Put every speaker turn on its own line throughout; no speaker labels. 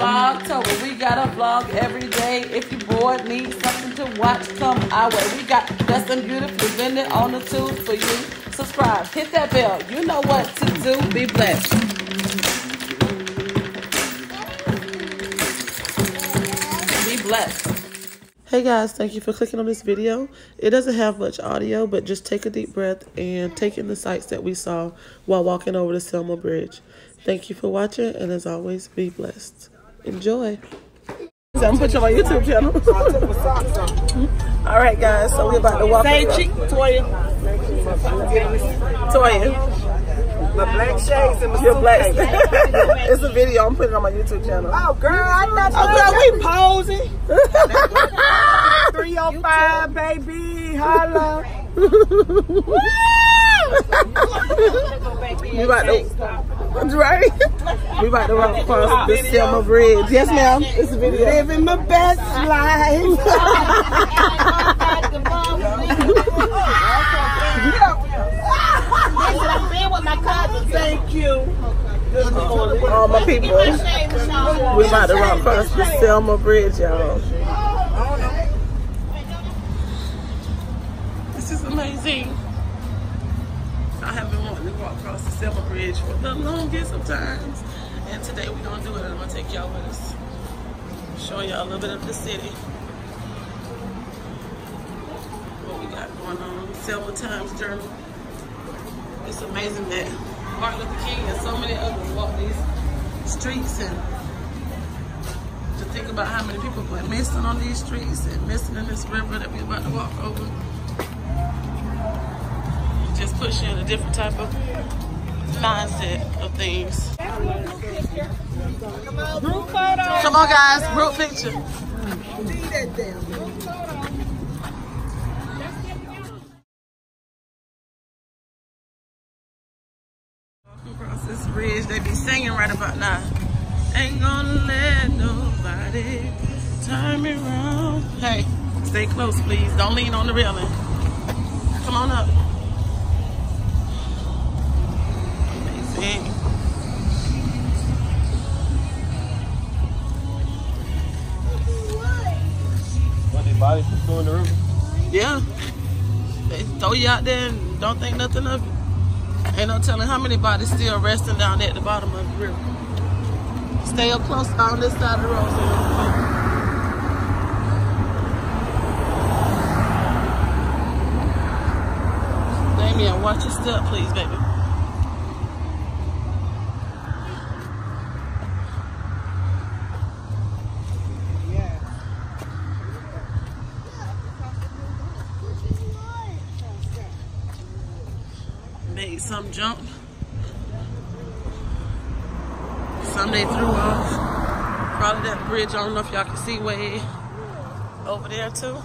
Vlogtober. We got a vlog every day. If you're bored, need something to watch, come our way. We got and beautiful presented on the tube for you. Subscribe, hit that bell. You know what to do. Be blessed. Be blessed. Hey guys, thank you for clicking on this video. It doesn't have much audio, but just take a deep breath and take in the sights that we saw while walking over the Selma Bridge. Thank you for watching, and as always, be blessed. Enjoy. I'm gonna put you on my YouTube channel. All right, guys, so we're about to walk.
Say cheek, Toya.
Toya.
My black shades and my
You're black. it's a video. I'm putting it on my YouTube channel.
Oh, girl, I thought
Oh,
you
girl, we posing.
305, baby. Holla.
we about to, right? We about to walk across the Selma Bridge. Yes, ma'am. It's a video.
Living my best life. Thank you.
All my people. We about to walk across the Selma Bridge, y'all. Walk across the Selma Bridge for the longest of times. And today we're gonna do it. I'm gonna take y'all with us. Show y'all a little bit of the city. What we got going on. Selma Times Journal. It's amazing that Martin Luther King and so many others walk these streets and to think about how many people went missing on these streets and missing in this river that we're about to walk over. In a different type of mindset of things. Come on guys, group picture. Across this bridge, they be singing right about now. Ain't gonna let nobody turn me around. Hey, stay close, please. Don't lean on the railing. Come on up. Amazing.
What they bodies just in the river?
Yeah. They throw you out there and don't think nothing of it. Ain't no telling how many bodies still resting down there at the bottom of the river. Stay up close on this side of the road. So you don't fall. Damien, watch your step, please, baby. Made some jump. Some they threw off. Probably that bridge, I don't know if y'all can see way over there too.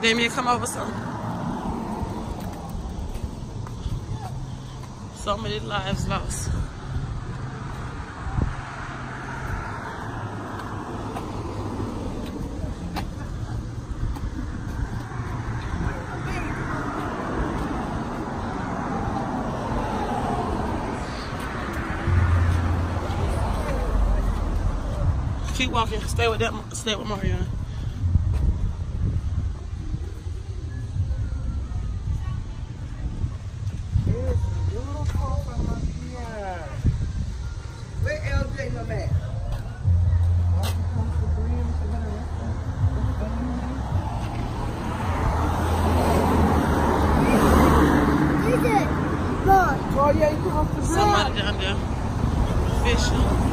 Damien, come over some. So many lives lost. Keep walking. Stay with that. Stay with Mariana.
Where LJ my man? Oh yeah, you come off the
Somebody down there fishing.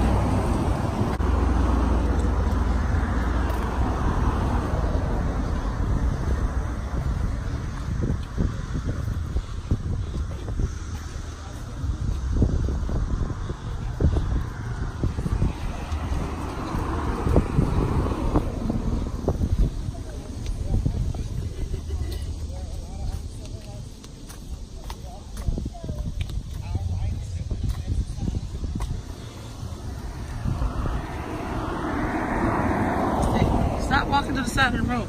Stop walking to the side of the road.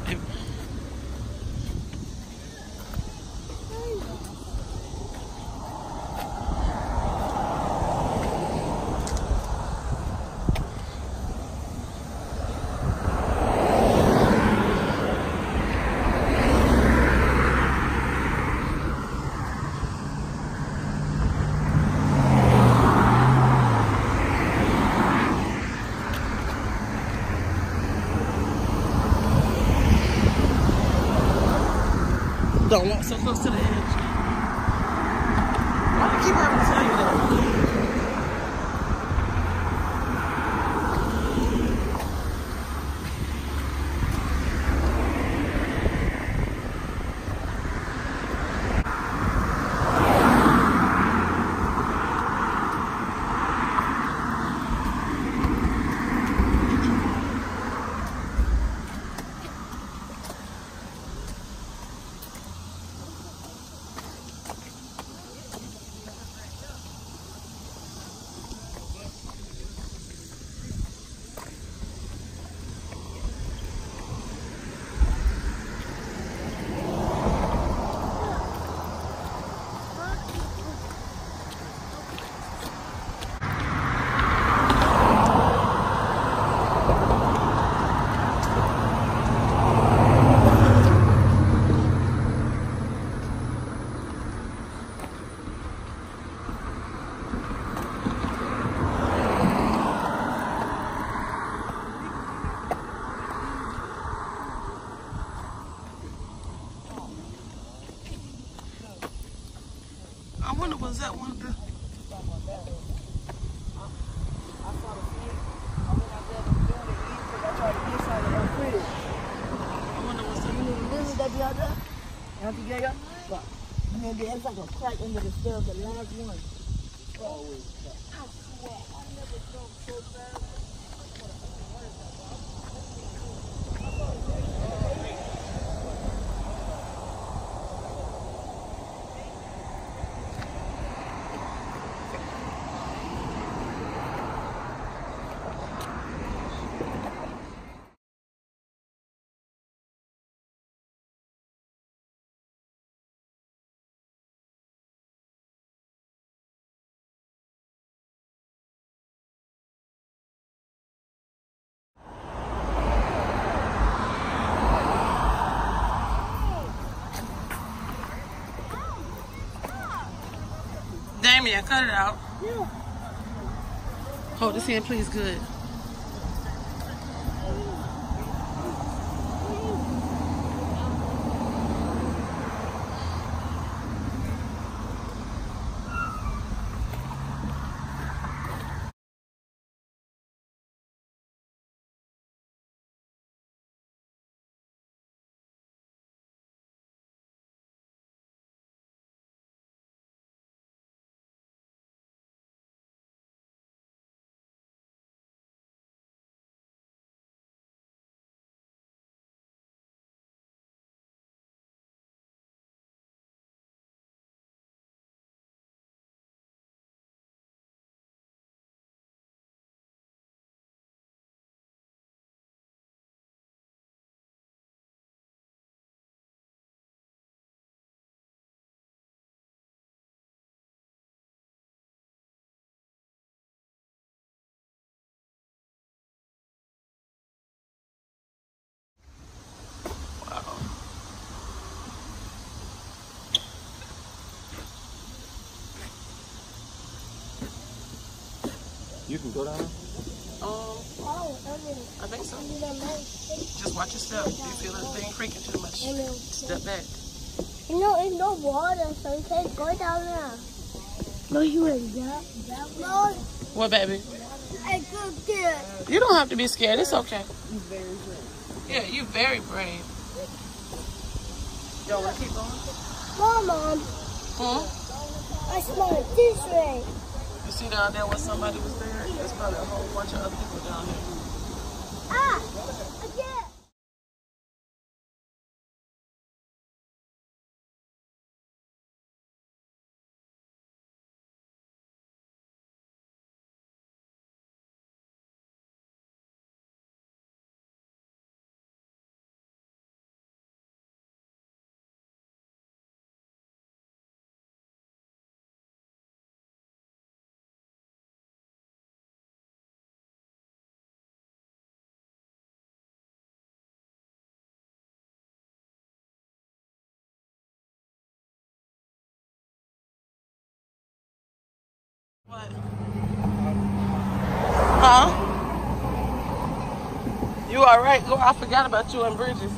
don't walk so close to the edge. Why do I keep having to tell you that? Wonder was that one the I wonder was that
And then there's like a crack under the stairs, the last one.
Damien, cut it out. Yeah. Hold this hand, please. Good.
You can go down.
Um, I think so. Just watch your step. If you feel anything creaking too much, step back.
You know, it's no water, so you can't go down there. No, you ain't that. That Lord,
What, baby?
I could get.
You don't have to be scared. It's okay. You're very brave. Yeah, you're very brave. Y'all want to keep going?
Mom, Mom,
Hmm?
I smell it this way.
See down there where somebody was there? There's probably a whole bunch of other people down here.
Ah, again.
What? Huh? You all right? Girl, I forgot about you and Bridges.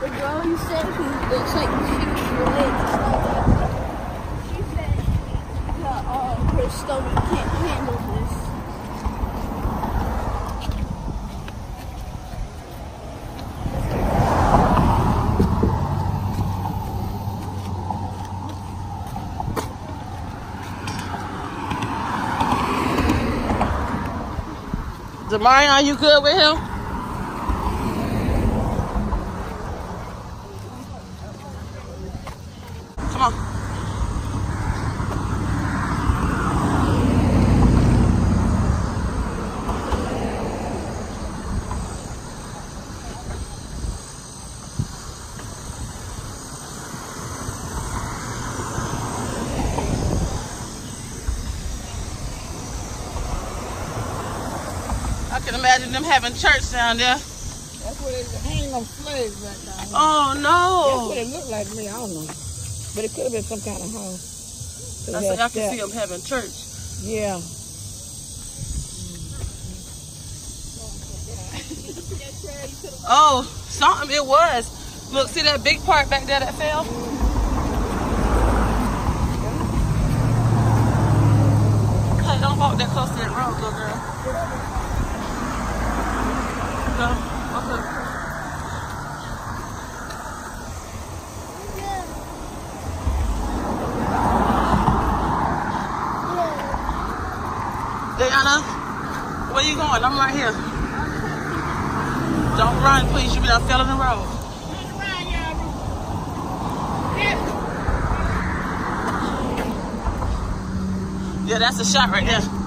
The girl you said who looks like she was related to She said her, uh, her stomach can't handle it.
Demarion, are you good with him? Can imagine them having church down there.
That's what it hang on slaves right now.
Oh no.
That's what it looked like to me. I don't know. But it could have been some kind of house.
I, said, I can see them having church.
Yeah.
Oh, something it was. Look, see that big part back there that fell? Hey, don't walk that close to that road, little girl. Diana, where you going? I'm right here. Don't run, please. You be fell in the road. Yeah, that's a shot right there.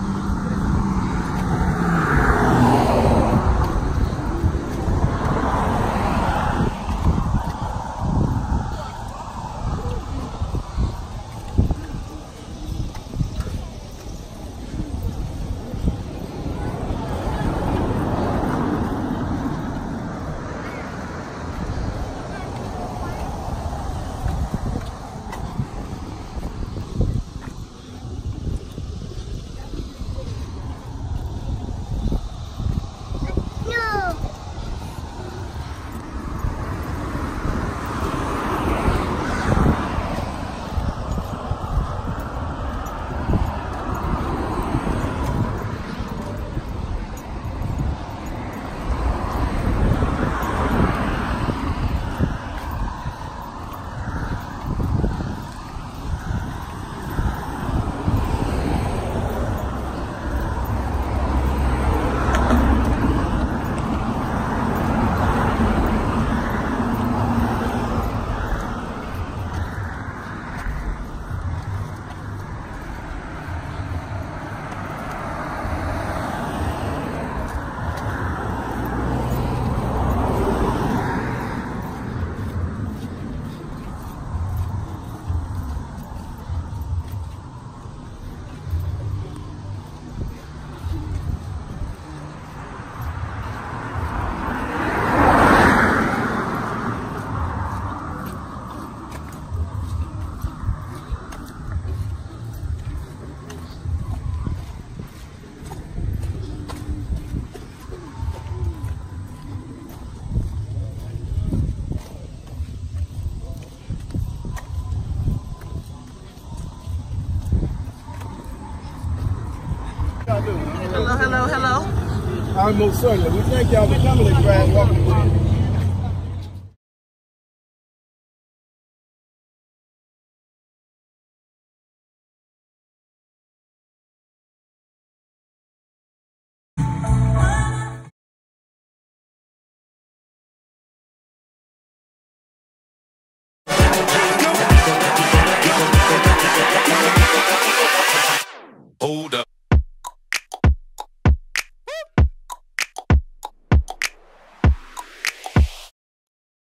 Almost certainly. We thank y'all for coming to Grand Walking with us.